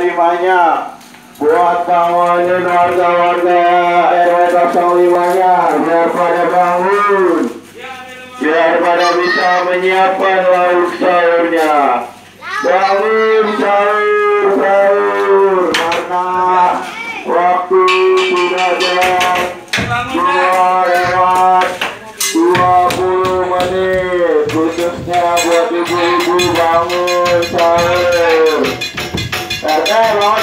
limanya buat bangunin warga-warga. RW 05 nya biar pada bangun. Biar pada bisa menyiapkan lauk sahurnya. Bangun sahur sahur. Karena waktu sudah jam dua lewat 20 menit khususnya buat ibu-ibu bangun sahur ร้อง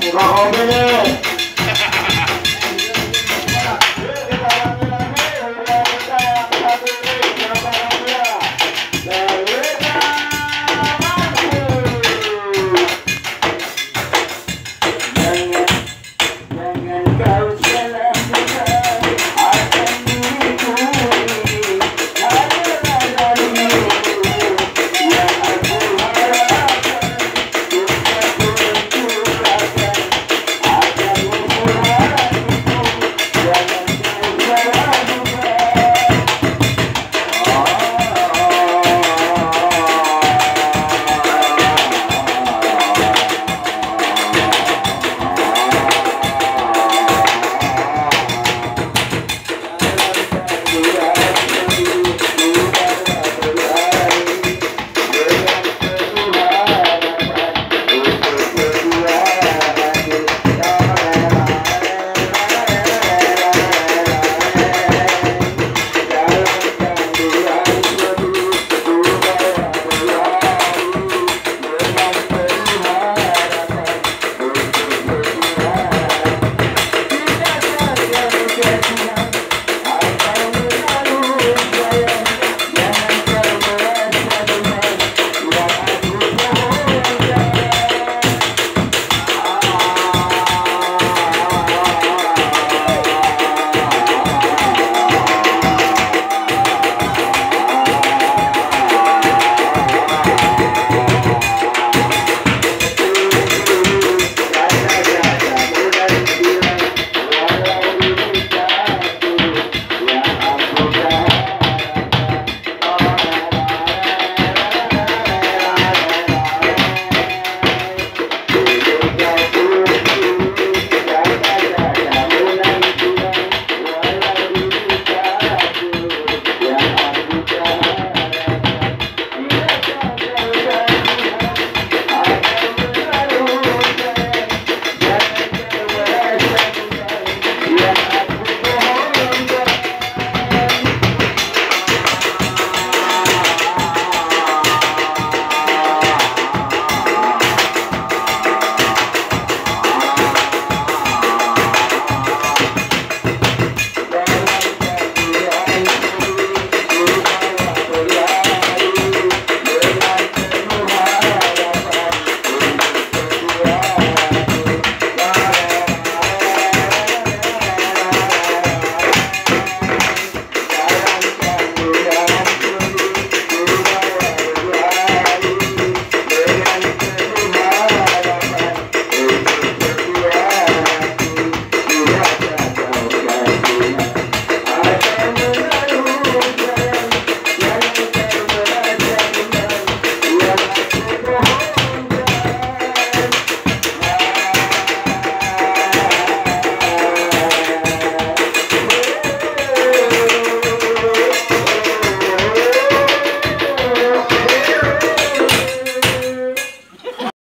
你อ好ทษ